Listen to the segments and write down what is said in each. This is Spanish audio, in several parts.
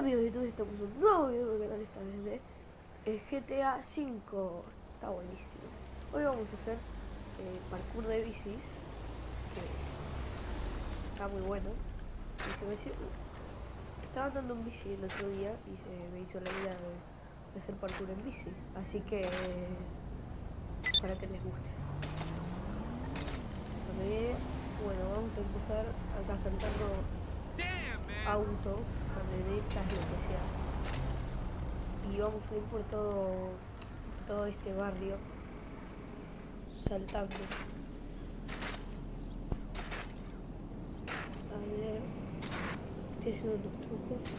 Hola amigos de YouTube, estamos en un nuevo video del canal esta vez de eh, GTA 5 Está buenísimo. Hoy vamos a hacer eh, parkour de bicis que Está muy bueno. Y se me hizo- Estaba andando en bici el otro día y se me hizo la idea de, de hacer parkour en bici. Así que Para que les guste. Bueno, vamos a empezar acá man. autos, camionetas, lo que sea. Y vamos a ir por todo, todo este barrio saltando. A ver, estoy haciendo unos trucos.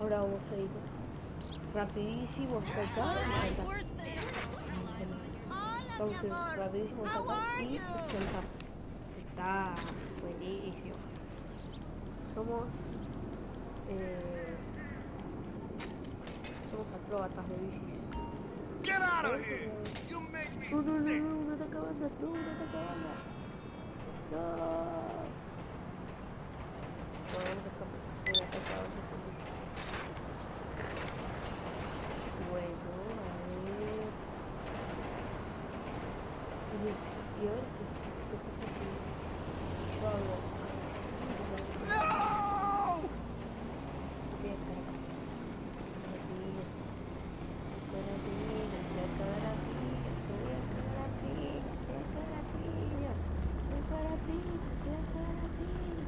Ahora vamos a ir rapidísimo hasta acá. Vamos a ir rapidísimo hasta acá y saltar. Está buenísimo. Somos eh, somos acróbatas de bicis. Get out of here. You make me No, no, no, no, una ataca banda, no, una ataca banda. No. Bueno, a escapar. Bueno, ver. Y, y a ver qué qué pasa si yo hago así. No! Voy a estar acá. Carapilla. Carapilla, la carapilla, la carapilla, la carapilla, la carapilla, la carapilla,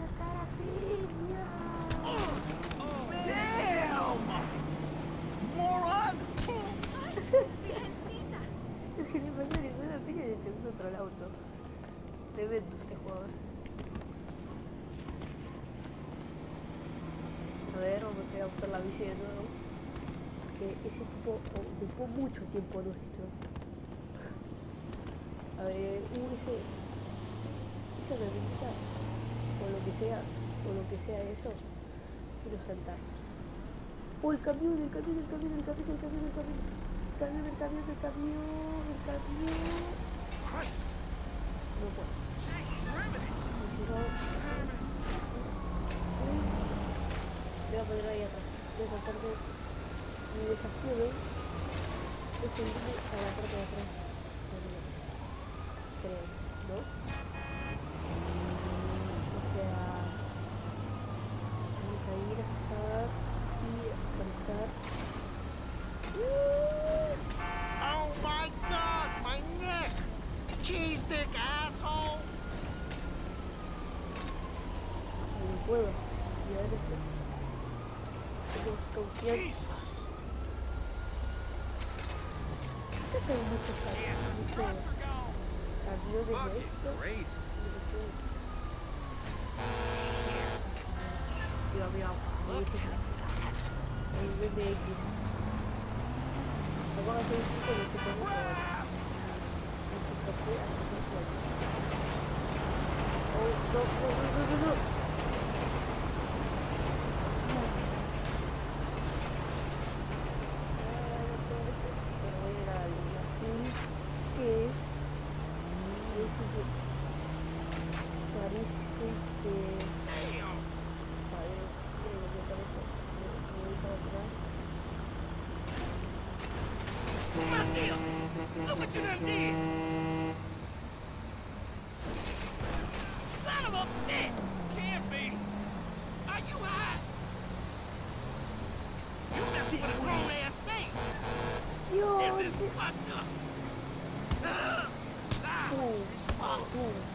la carapilla. Damn! Moron! Es que ni pasó ninguna otro al auto. Tremendo este jugador. A ver, vamos a buscar la bici de nuevo. Que ese tipo ocupó mucho tiempo nuestro. A ver, uh, ese. Esa camioneta, o lo que sea, o lo que sea eso, quiero saltar. Oh, el camión, el camión, el camión, el camión, el camión, el camión. El camión, el camión, el camión, el camión. No puedo. Voy a poner ahí atrás. Voy a saltar de mi desafío de es a la parte de atrás. Creo, ¿no? que tem muito tempo. Havia o desejo. You'll be all Look at that. big. Agora tem que escolher que eu vou falar. Esse café é. Oh, não, não, não, não, não. Matthew! Look what you done did! Son of a bitch! Can't be! Are you high? You messing with a grown-ass thing! This is fucked up! Ah! Ah! Oh. This oh,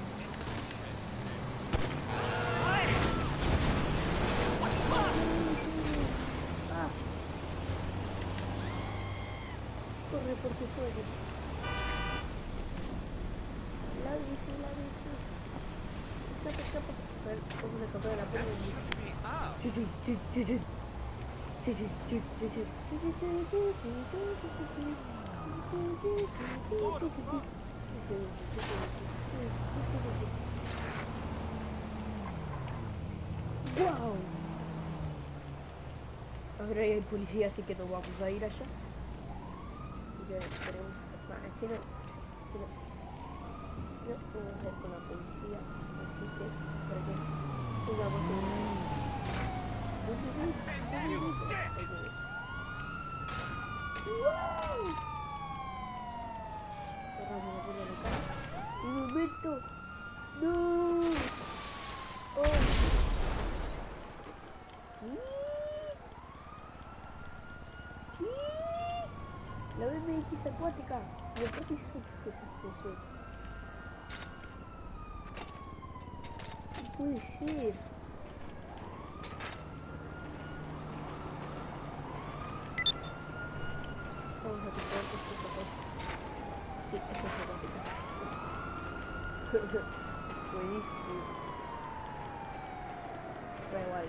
porque puedo. La bici, la bici. Escapa, escapa. Vamos a escapar de la ¡Wow! Hay policía, así que no vamos a ir allá. destro ma è fino fino io non ho detto la polizia perché perché usavo Wow! Torniamo a vedere qua. Un momento! No! Oh! ¿Qué? La BMX acuática. Y aparte es que esa explosión. No puede ser. Vamos a quitar esto por Sí, esto es acuática. Buenísimo. Pero igual,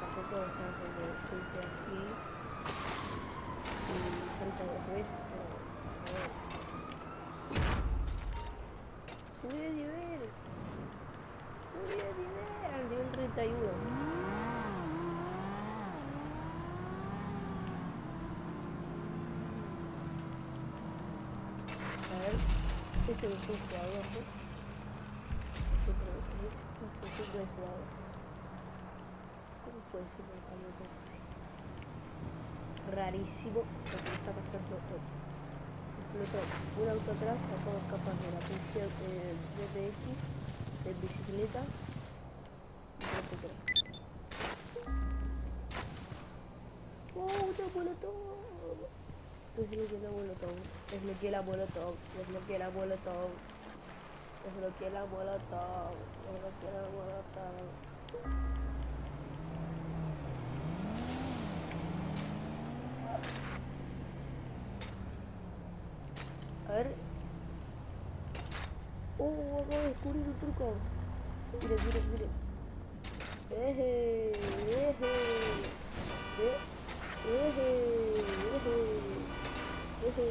tampoco estamos en el pulse así. Y salta dos veces, pero... A ver. Subí de nivel. Subí de nivel al nivel 31. A ver, este es un jugador, ¿no? Que sé, siempre he jugado. ¿Cómo puede ser un cambio? Rarísimo lo que está pasando hoy. Explotó un auto atrás, acabo de escapar de la policía eh, BMX, de bicicleta, qué. ¡Oh, una molotov! Desbloqueé la molotov, desbloqueé la molotov, desbloqueé la molotov, desbloqueé la molotov, desbloqueé la molotov. A ver. Oh, acabo de descubrir un truco. Miren. Eje, eje, eje, eje, eje. Eje,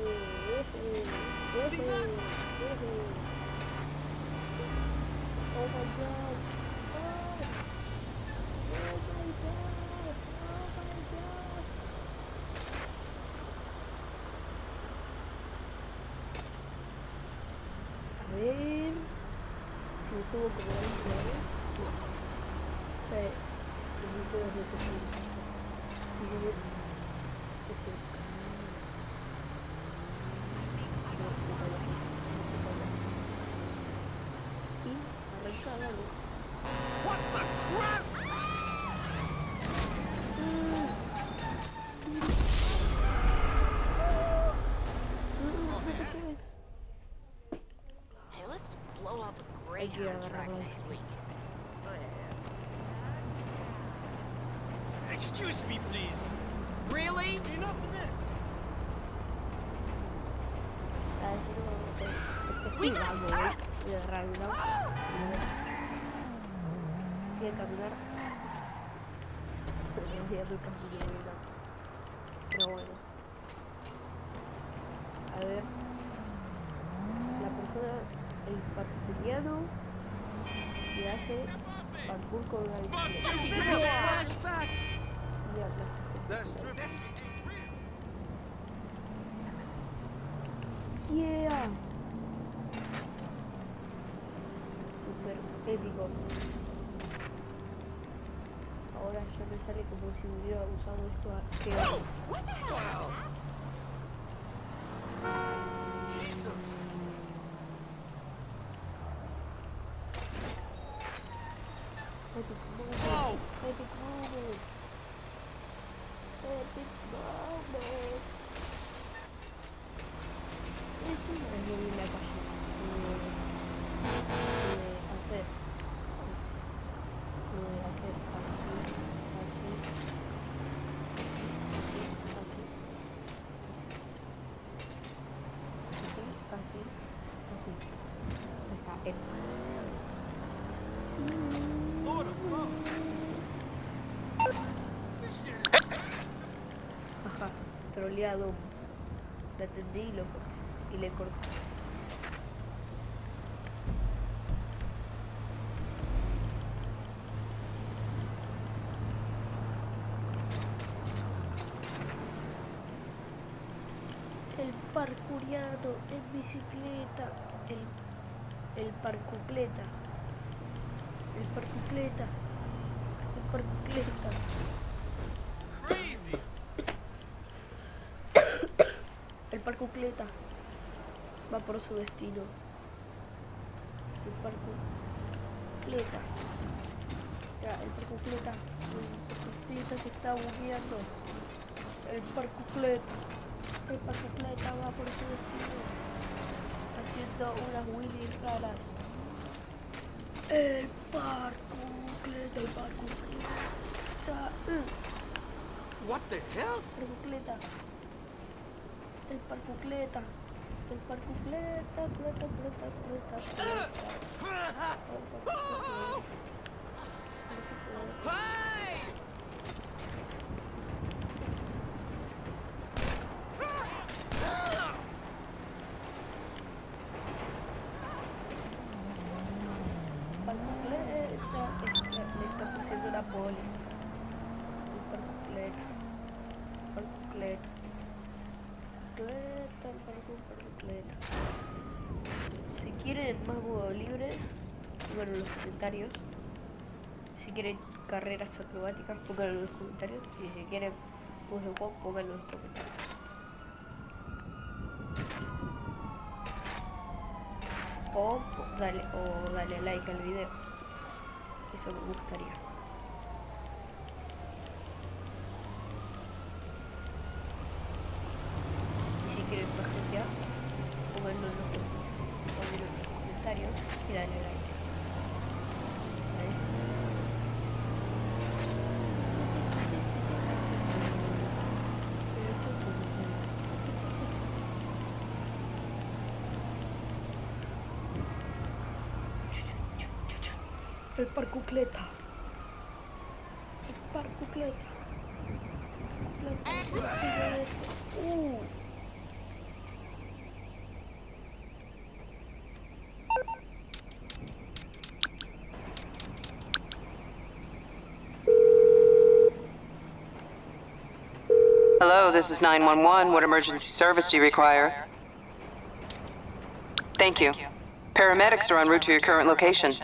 eje, eje, eje. Oh my god. Oh. Oh my god. Oh my god. A ver. Si me subo como la última vez. No. Sí. Necesito dos veces. Y si me... Este. No, no caigo. No caigo. Y arranca, dale. What the crap? Hey, let's blow up a Hay que Greyhound track agarrarlo. next week. Excuse me, please. Really? Enough of this. A ver si no me meto. Es que estoy dando, ¿eh? De realidad. Voy a caminar. Pero no voy a ver casi de verdad. Pero bueno. A ver. La persona, el parkouriano, que hace parkour con una bicicleta. Yeah. Super épico. Ahora ya me sale como si hubiera usado esto hace Está épico. Troleado. Le atendí y, lo, y le corté. El parcuriano en bicicleta. El, el parcucleta. El parcucleta. El parcucleta. Crazy. El parcucleta. Va por su destino. El parcucleta. Ya, el parcucleta. El parcucleta se está bugueando. El parcucleta. El parcucleta va por su destino. Haciendo unas wheelies raras. El parcucleta, el parcucleta. Mm. What the hell? Parcucleta. El parcucleta. El parcucleta. Está- Le está pusiendo la poli. Cleta, el parcu- parcucleta. Si quieren más modo libre, bueno, en los comentarios. Si quieren carreras acrobáticas, pónganlo en los comentarios. Y si quieren modo de juego, pónganlo en los comentarios. O dale, o dale like al video. Eso me gustaría. El. El. Uh. Hello, this is 911. What emergency service do you require? Thank you. Paramedics are en route to your current location.